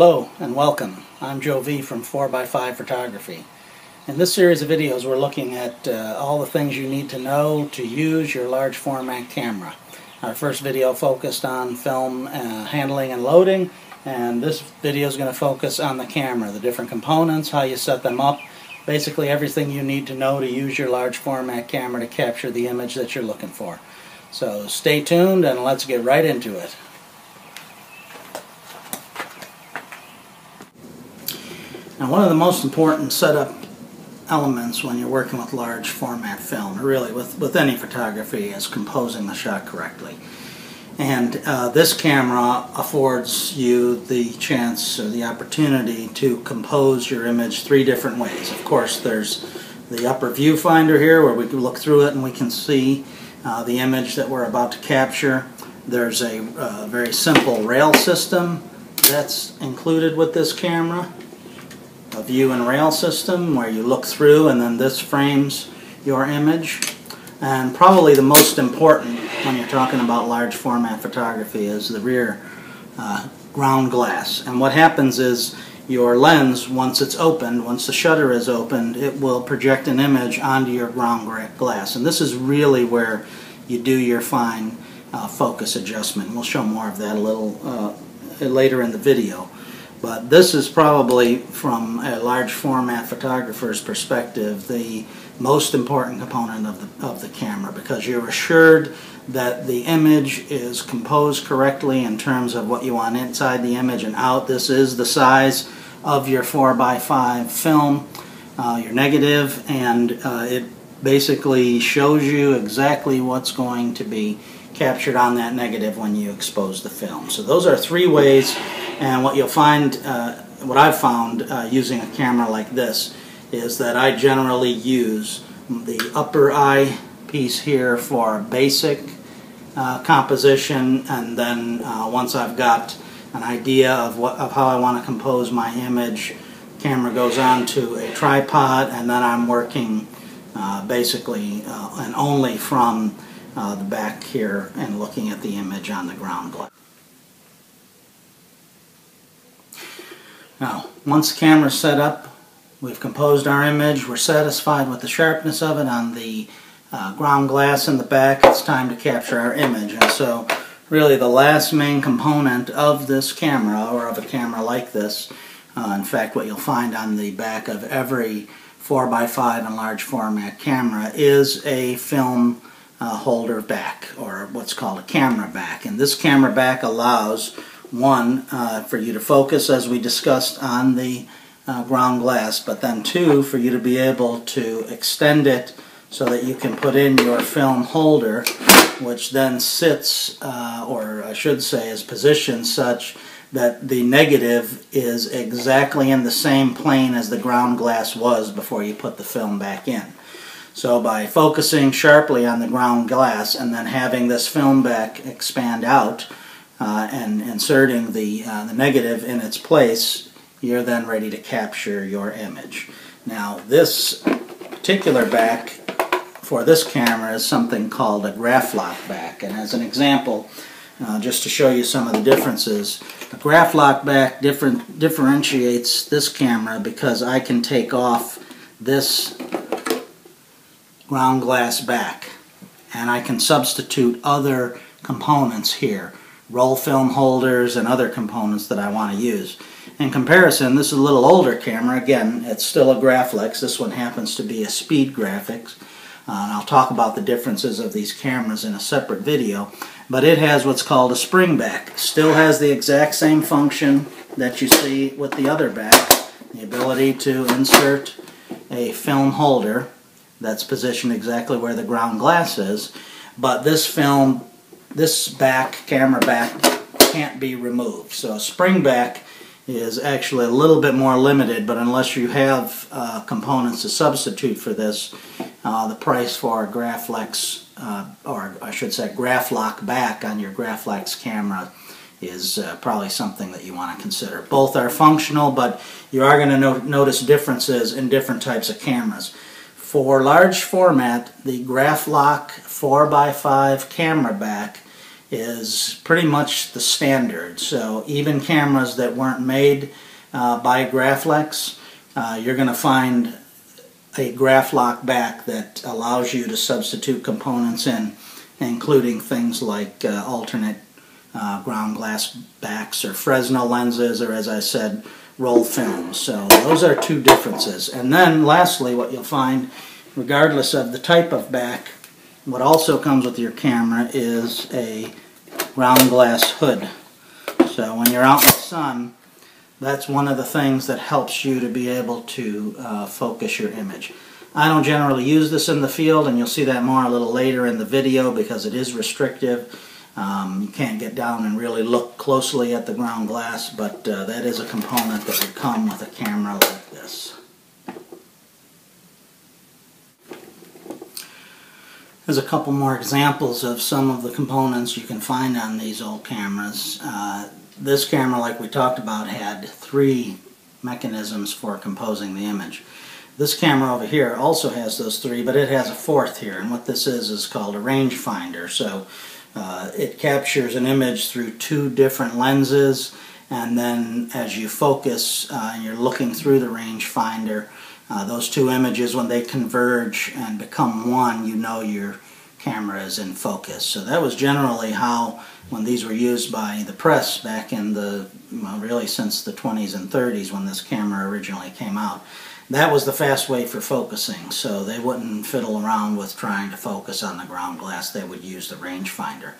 Hello and welcome. I'm Joe V from 4x5 Photography. In this series of videos we're looking at uh, all the things you need to know to use your large format camera. Our first video focused on film uh, handling and loading and this video is going to focus on the camera, the different components, how you set them up, basically everything you need to know to use your large format camera to capture the image that you're looking for. So stay tuned and let's get right into it. Now one of the most important setup elements when you're working with large format film, really with, with any photography, is composing the shot correctly. And uh, this camera affords you the chance or the opportunity to compose your image three different ways. Of course, there's the upper viewfinder here where we can look through it and we can see uh, the image that we're about to capture. There's a uh, very simple rail system that's included with this camera a view and rail system where you look through and then this frames your image. And probably the most important when you're talking about large format photography is the rear uh, ground glass. And what happens is your lens, once it's opened, once the shutter is opened, it will project an image onto your ground glass. And this is really where you do your fine uh, focus adjustment. We'll show more of that a little uh, later in the video. But this is probably, from a large format photographer's perspective, the most important component of the, of the camera because you're assured that the image is composed correctly in terms of what you want inside the image and out. This is the size of your 4x5 film, uh, your negative, and uh, it basically shows you exactly what's going to be captured on that negative when you expose the film. So those are three ways and what you'll find, uh, what I've found uh, using a camera like this, is that I generally use the upper eye piece here for basic uh, composition and then uh, once I've got an idea of, what, of how I want to compose my image, camera goes on to a tripod and then I'm working uh, basically uh, and only from the back here and looking at the image on the ground glass. Now, once the camera's set up, we've composed our image, we're satisfied with the sharpness of it on the uh, ground glass in the back, it's time to capture our image. And so, really the last main component of this camera, or of a camera like this, uh, in fact what you'll find on the back of every 4x5 and large format camera is a film uh, holder back, or what's called a camera back. And this camera back allows one, uh, for you to focus as we discussed on the uh, ground glass, but then two, for you to be able to extend it so that you can put in your film holder, which then sits, uh, or I should say is positioned such that the negative is exactly in the same plane as the ground glass was before you put the film back in. So by focusing sharply on the ground glass and then having this film back expand out, uh, and inserting the, uh, the negative in its place, you're then ready to capture your image. Now this particular back for this camera is something called a Graflok back and as an example uh, just to show you some of the differences the Graflok back different, differentiates this camera because I can take off this ground glass back and I can substitute other components here roll film holders and other components that I want to use. In comparison, this is a little older camera. Again, it's still a Graflex. This one happens to be a Speed Graphics. Uh, and I'll talk about the differences of these cameras in a separate video. But it has what's called a spring back. Still has the exact same function that you see with the other back. The ability to insert a film holder that's positioned exactly where the ground glass is. But this film this back, camera back, can't be removed. So spring back is actually a little bit more limited, but unless you have uh, components to substitute for this, uh, the price for a Graflex, uh, or I should say Graflok back on your Graflex camera is uh, probably something that you want to consider. Both are functional, but you are going to no notice differences in different types of cameras. For large format, the Graflok 4x5 camera back is pretty much the standard. So even cameras that weren't made uh, by Graflex, uh, you're going to find a Graflok back that allows you to substitute components in, including things like uh, alternate uh, ground glass backs or Fresnel lenses or as I said roll films. So those are two differences. And then lastly what you'll find regardless of the type of back what also comes with your camera is a ground glass hood. So when you're out in the sun that's one of the things that helps you to be able to uh, focus your image. I don't generally use this in the field and you'll see that more a little later in the video because it is restrictive. Um, you can't get down and really look closely at the ground glass, but uh, that is a component that would come with a camera like this. There's a couple more examples of some of the components you can find on these old cameras. Uh, this camera, like we talked about, had three mechanisms for composing the image. This camera over here also has those three, but it has a fourth here, and what this is is called a rangefinder. So uh, it captures an image through two different lenses and then as you focus uh, and you're looking through the rangefinder, uh, those two images when they converge and become one, you know your camera is in focus. So that was generally how, when these were used by the press back in the, well, really since the 20s and 30s when this camera originally came out, that was the fast way for focusing. So they wouldn't fiddle around with trying to focus on the ground glass. They would use the rangefinder.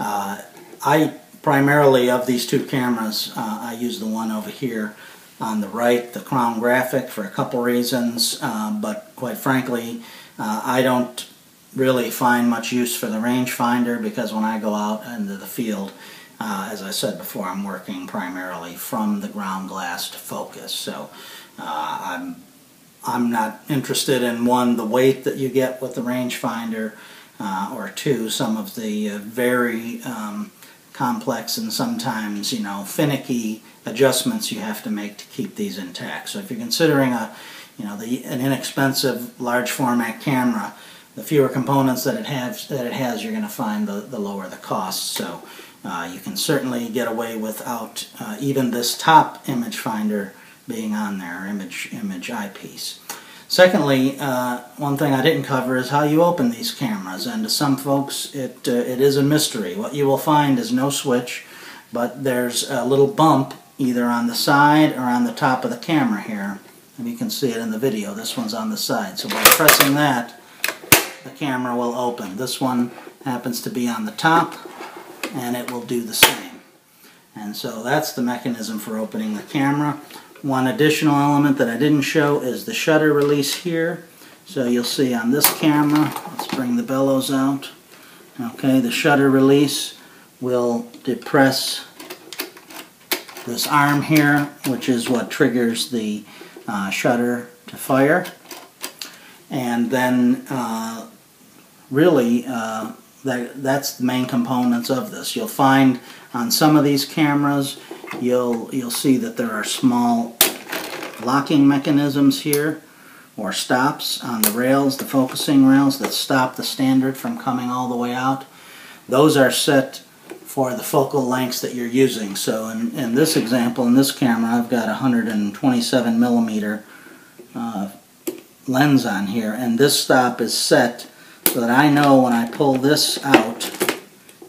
Uh, I primarily, of these two cameras, uh, I use the one over here on the right, the Crown Graphic, for a couple reasons. Uh, but quite frankly, uh, I don't really find much use for the rangefinder because when I go out into the field, uh, as I said before, I'm working primarily from the ground glass to focus. So uh, I'm I'm not interested in one the weight that you get with the rangefinder, uh, or two some of the uh, very um, complex and sometimes you know finicky adjustments you have to make to keep these intact. So if you're considering a you know the an inexpensive large format camera, the fewer components that it has that it has, you're going to find the the lower the cost. So. Uh, you can certainly get away without uh, even this top image finder being on there, image, image eyepiece. Secondly, uh, one thing I didn't cover is how you open these cameras, and to some folks it, uh, it is a mystery. What you will find is no switch, but there's a little bump either on the side or on the top of the camera here. And you can see it in the video. This one's on the side. So by pressing that, the camera will open. This one happens to be on the top, and it will do the same. And so that's the mechanism for opening the camera. One additional element that I didn't show is the shutter release here. So you'll see on this camera, let's bring the bellows out. Okay, the shutter release will depress this arm here, which is what triggers the uh, shutter to fire. And then uh, really uh, that, that's the main components of this. You'll find on some of these cameras you'll you'll see that there are small locking mechanisms here or stops on the rails, the focusing rails that stop the standard from coming all the way out. Those are set for the focal lengths that you're using. So in, in this example, in this camera, I've got a 127 millimeter uh, lens on here, and this stop is set so that I know when I pull this out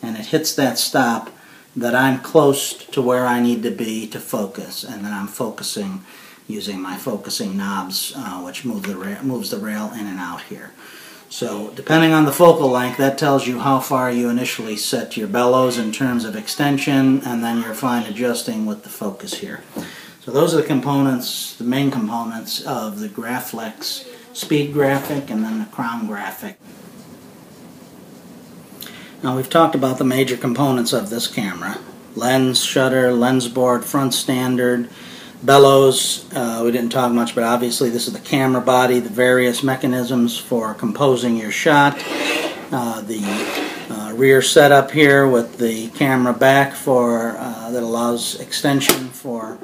and it hits that stop, that I'm close to where I need to be to focus and that I'm focusing using my focusing knobs uh, which move the moves the rail in and out here. So depending on the focal length that tells you how far you initially set your bellows in terms of extension and then you're fine adjusting with the focus here. So those are the components, the main components of the Graflex speed graphic and then the crown graphic. Now we've talked about the major components of this camera. Lens, shutter, lens board, front standard, bellows. Uh, we didn't talk much, but obviously this is the camera body, the various mechanisms for composing your shot. Uh, the uh, rear setup here with the camera back for uh, that allows extension for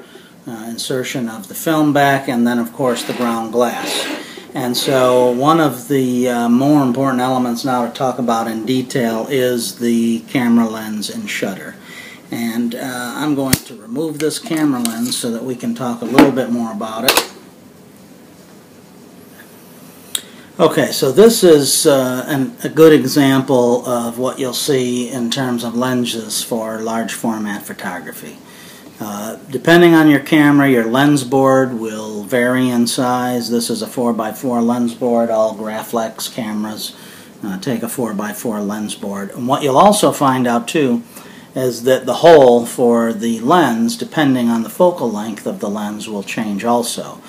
uh, insertion of the film back, and then of course the ground glass. And so one of the uh, more important elements now to talk about in detail is the camera lens and shutter. And uh, I'm going to remove this camera lens so that we can talk a little bit more about it. Okay, so this is uh, an, a good example of what you'll see in terms of lenses for large format photography. Uh, depending on your camera, your lens board will vary in size. This is a 4x4 lens board. All Graflex cameras uh, take a 4x4 lens board. And what you'll also find out too is that the hole for the lens, depending on the focal length of the lens, will change also.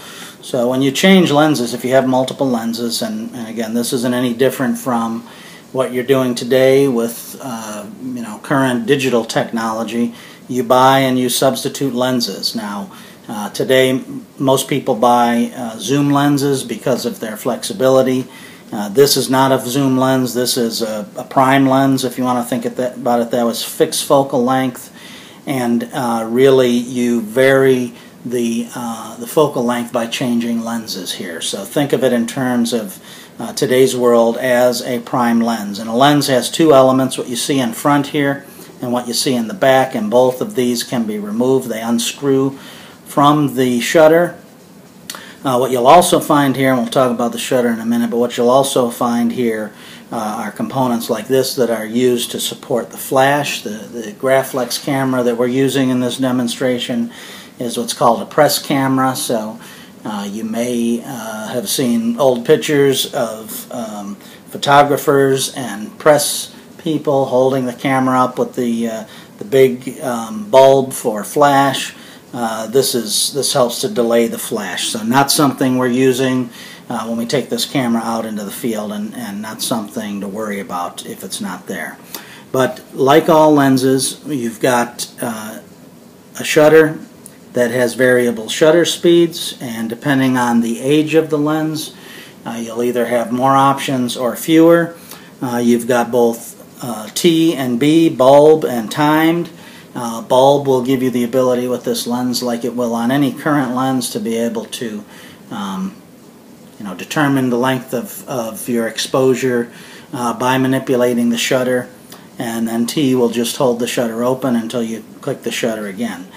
So when you change lenses, if you have multiple lenses, and, and again, this isn't any different from what you're doing today with uh, you know current digital technology, you buy and you substitute lenses. Now, uh, today, most people buy uh, zoom lenses because of their flexibility. Uh, this is not a zoom lens. This is a, a prime lens, if you want to think that, about it. That was fixed focal length, and uh, really you vary the, uh, the focal length by changing lenses here. So think of it in terms of uh, today's world as a prime lens. And a lens has two elements, what you see in front here and what you see in the back, and both of these can be removed. They unscrew from the shutter. Uh, what you'll also find here, and we'll talk about the shutter in a minute, but what you'll also find here uh, are components like this that are used to support the flash. The, the Graflex camera that we're using in this demonstration is what's called a press camera. So uh, you may uh, have seen old pictures of um, photographers and press people holding the camera up with the uh, the big um, bulb for flash. Uh, this is this helps to delay the flash. So not something we're using uh, when we take this camera out into the field, and, and not something to worry about if it's not there. But like all lenses, you've got uh, a shutter that has variable shutter speeds and depending on the age of the lens uh, you'll either have more options or fewer. Uh, you've got both uh, T and B, bulb and timed. Uh, bulb will give you the ability with this lens like it will on any current lens to be able to um, you know, determine the length of, of your exposure uh, by manipulating the shutter and then T will just hold the shutter open until you click the shutter again.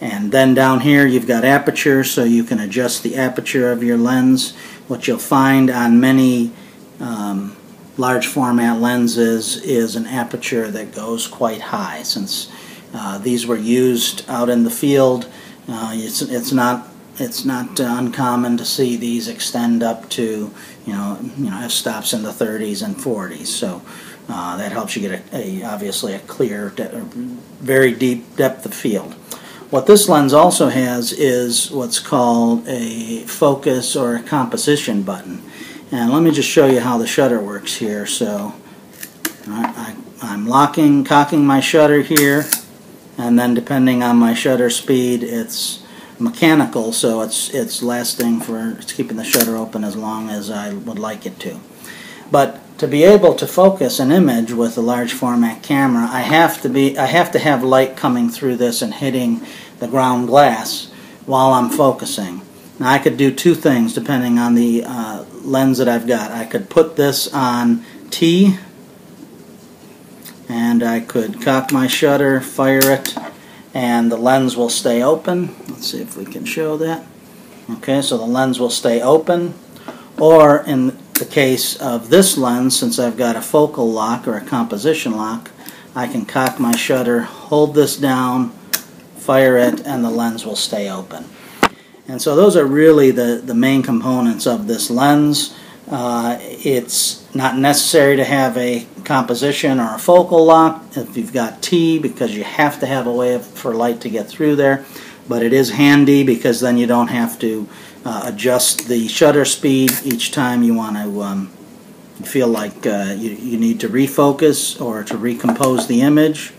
And then down here you've got aperture, so you can adjust the aperture of your lens. What you'll find on many um, large format lenses is an aperture that goes quite high. Since uh, these were used out in the field, uh, it's, it's not it's not uncommon to see these extend up to you know you know f-stops in the 30s and 40s. So uh, that helps you get a, a obviously a clear, very deep depth of field. What this lens also has is what's called a focus or a composition button. And let me just show you how the shutter works here. So I, am locking, cocking my shutter here, and then depending on my shutter speed, it's mechanical, so it's it's lasting for it's keeping the shutter open as long as I would like it to. But to be able to focus an image with a large format camera, I have to be I have to have light coming through this and hitting the ground glass while I'm focusing. Now I could do two things depending on the uh, lens that I've got. I could put this on T and I could cock my shutter, fire it, and the lens will stay open. Let's see if we can show that. Okay, so the lens will stay open. Or in the case of this lens, since I've got a focal lock or a composition lock, I can cock my shutter, hold this down, fire it, and the lens will stay open. And so those are really the, the main components of this lens. Uh, it's not necessary to have a composition or a focal lock if you've got T because you have to have a way of, for light to get through there. But it is handy because then you don't have to uh, adjust the shutter speed each time you want to um, feel like uh, you, you need to refocus or to recompose the image.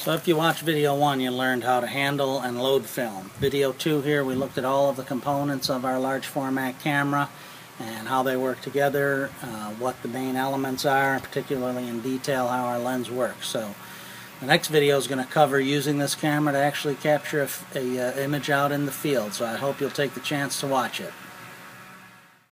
So if you watch video one, you learned how to handle and load film. Video two here, we looked at all of the components of our large format camera and how they work together, uh, what the main elements are, particularly in detail how our lens works. So the next video is going to cover using this camera to actually capture a, a uh, image out in the field, so I hope you'll take the chance to watch it.